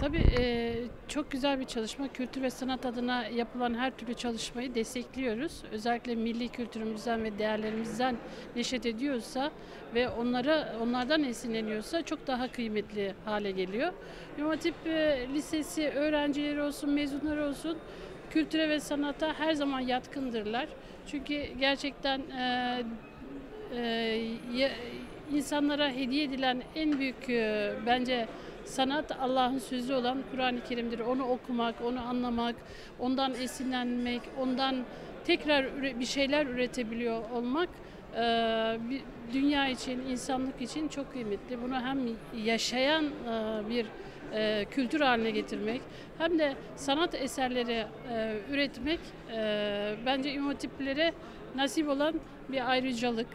Tabii e, çok güzel bir çalışma. Kültür ve sanat adına yapılan her türlü çalışmayı destekliyoruz. Özellikle milli kültürümüzden ve değerlerimizden neşet ediyorsa ve onlara onlardan esinleniyorsa çok daha kıymetli hale geliyor. İmam Hatip e, Lisesi öğrencileri olsun, mezunları olsun kültüre ve sanata her zaman yatkındırlar. Çünkü gerçekten e, e, insanlara hediye edilen en büyük e, bence sanat Allah'ın sözü olan Kur'an-ı Kerim'dir. Onu okumak, onu anlamak, ondan esinlenmek, ondan tekrar bir şeyler üretebiliyor olmak e, dünya için, insanlık için çok kıymetli. Bunu hem yaşayan e, bir e, kültür haline getirmek hem de sanat eserleri üretmek bence İmam nasip olan bir ayrıcalık.